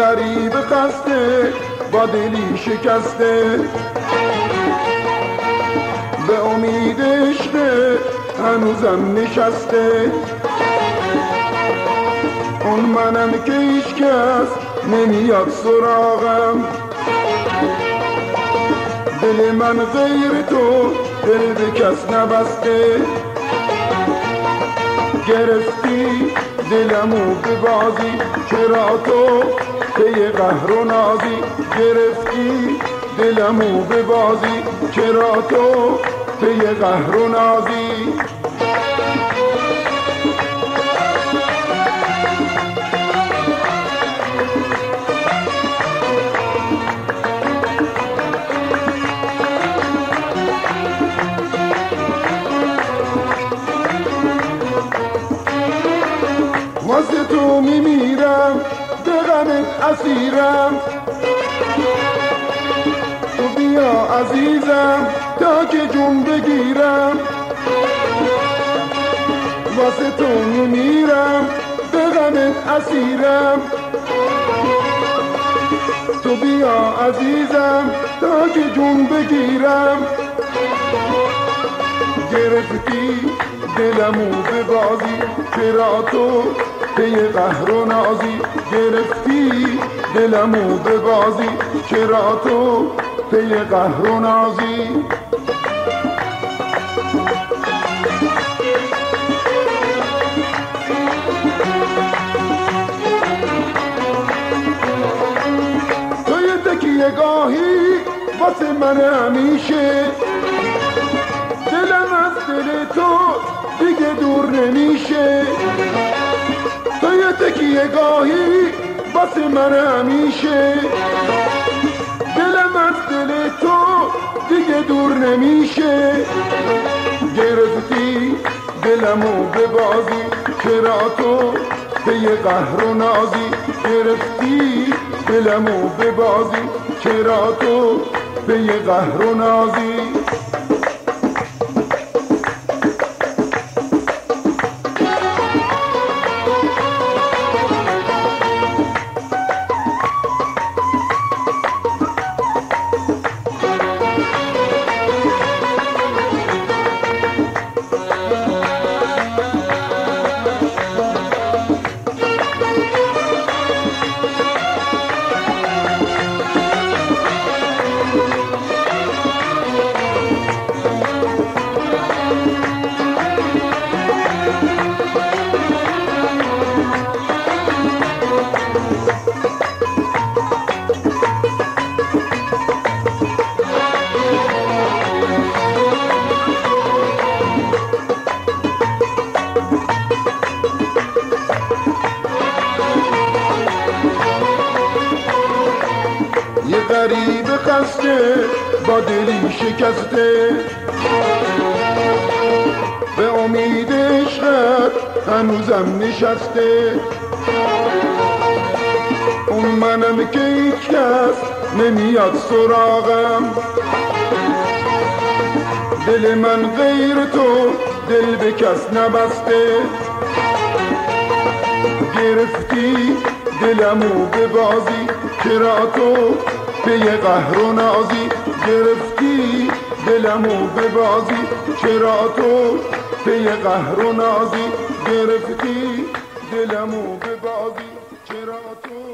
غریب خسته با دلی شکسته. به امید عشق هنوزم نشسته. اون منم که هیچ کس نمیاد سراغم. دل من غیر تو دل به کس نبسته. گرفتی دلمو بازی چرا تو پی قهر و نازی گرفتی؟ دلمو بازی چرا تو پی قهر و نازی تو میمیرم به غمت اسیرم. تو بیا عزیزم تا که جون بگیرم. واسه تو میمیرم به غمت اسیرم. تو بیا عزیزم تا که جون بگیرم. گرفتی دلمو به بازی چرا تو پی قهر و نازی گرفتی دلمو به بازی چرا تو پی قهر و نازی گاهی واسه من همیشه. دلم از دل تو دیگه دور نمیشه. تکیه گاهی واسه من همیشه. دلم از دل تو دیگه دور نمیشه. گرفتی دلمو به بازی چرا تو پی قهر و نازی گرفتی؟ دلمو به بازی چرا تو پی قهر و نازی؟ غریب خسته با دلی شکسته. به امید عشقت هنوزم نشسته. اون منم که هیچ کس نمیاد سراغم. دل من غیر تو دل به کس نبسته. گرفتی دلمو به بازی چرا تو به یه قهر و نازی گرفتی دلمو به بازی. چرا تو به یه قهر و نازی؟ گرفتی دلمو به بازی. چرا تو